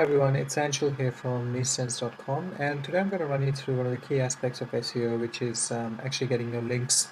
everyone, it's Anshul here from nichesense.com and today I'm going to run you through one of the key aspects of SEO which is um, actually getting your links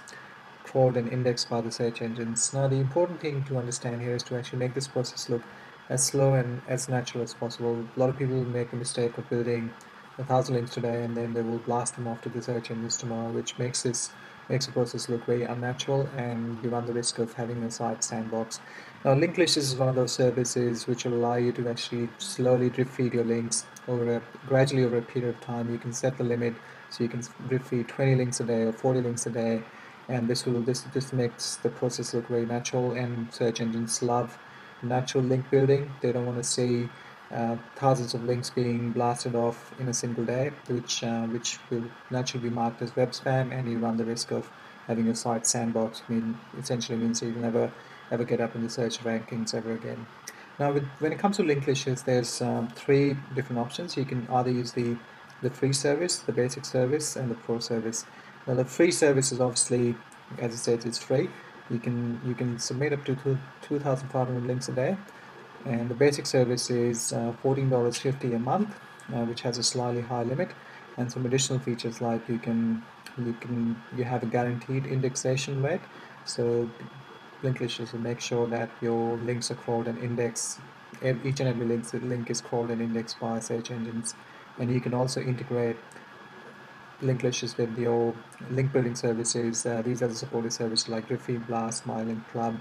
crawled and indexed by the search engines. Now the important thing to understand here is to actually make this process look as slow and as natural as possible. A lot of people make a mistake of building a thousand links today and then they will blast them off to the search engines tomorrow which makes this makes look very unnatural and you run the risk of having a site sandbox. Now Linklicious is one of those services which allow you to actually slowly drip feed your links over a, gradually over a period of time. You can set the limit so you can drip feed 20 links a day or 40 links a day and this will this this makes the process look very natural and search engines love natural link building. They don't want to see uh, thousands of links being blasted off in a single day, which uh, which will naturally be marked as web spam, and you run the risk of having your site sandboxed. Mean, essentially means you will never ever get up in the search rankings ever again. Now, with, when it comes to Linklicious, there's um, three different options. You can either use the the free service, the basic service, and the pro service. Now, the free service is obviously, as I said, it's free. You can you can submit up to 2,500 links a day and the basic service is uh, $14.50 a month uh, which has a slightly high limit and some additional features like you can you can you have a guaranteed indexation rate. So Linklicious will make sure that your links are crawled and indexed. Each and every link, link is crawled and indexed by search engines. And you can also integrate Linklicious with your link building services. Uh, these are the supported services like Drip Blast, MyLink Club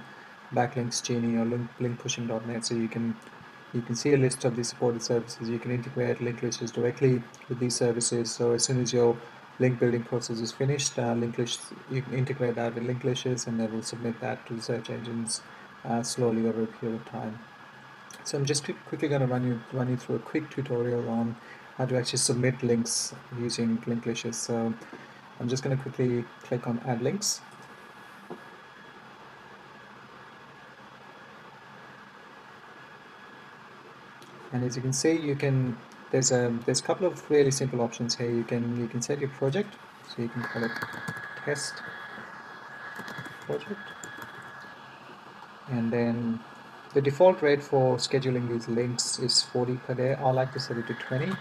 backlinks genie or link, linkpushing.net so you can you can see a list of the supported services. You can integrate Linklicious directly with these services. So as soon as your link building process is finished uh, you can integrate that with Linklicious and then we'll submit that to the search engines uh, slowly over a period of time. So I'm just quickly going to run you run you through a quick tutorial on how to actually submit links using Linklicious so I'm just going to quickly click on add links and as you can see you can there's a there's a couple of really simple options here. You can you can set your project. So you can call it test project. And then the default rate for scheduling these links is 40 per day. I like to set it to 20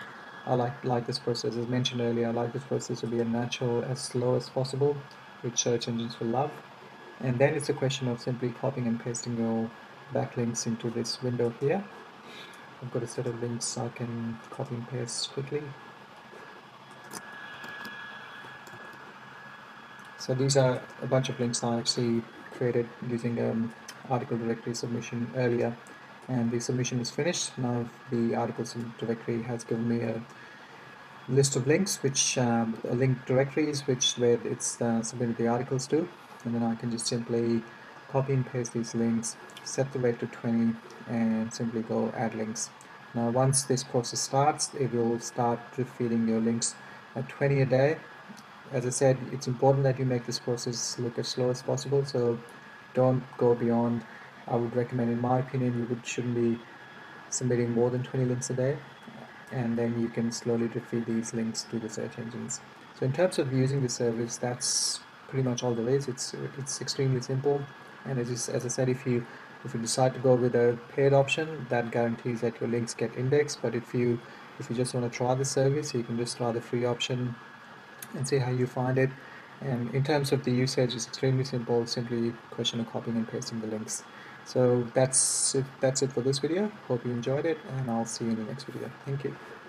I like like this process. As mentioned earlier I like this process to be as natural as slow as possible which search engines will love. And then it's a question of simply copying and pasting your backlinks into this window here I've got a set of links I can copy and paste quickly. So these are a bunch of links I actually created using um, article directory submission earlier and the submission is finished. Now the article directory has given me a list of links which um, link directories which where it's uh, submitted the articles to and then I can just simply copy and paste these links set the rate to 20 and simply go add links. Now once this process starts it will start feeding your links at 20 a day. As I said it's important that you make this process look as slow as possible so don't go beyond. I would recommend in my opinion you would, shouldn't be submitting more than 20 links a day and then you can slowly feed these links to the search engines. So in terms of using the service that's pretty much all there is. It's it's extremely simple and as, as I said if you if you decide to go with a paid option that guarantees that your links get indexed. But if you if you just want to try the service you can just try the free option and see how you find it. And in terms of the usage it's extremely simple simply question of copying and pasting the links. So that's it, that's it for this video. Hope you enjoyed it and I'll see you in the next video. Thank you